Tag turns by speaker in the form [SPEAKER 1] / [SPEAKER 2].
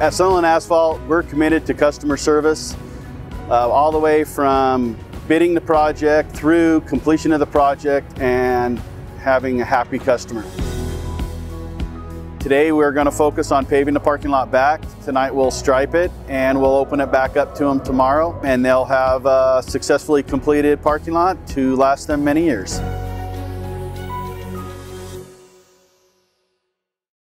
[SPEAKER 1] At Sunland Asphalt, we're committed to customer service uh, all the way from bidding the project through completion of the project and having a happy customer. Today we're going to focus on paving the parking lot back. Tonight we'll stripe it and we'll open it back up to them tomorrow and they'll have a successfully completed parking lot to last them many years.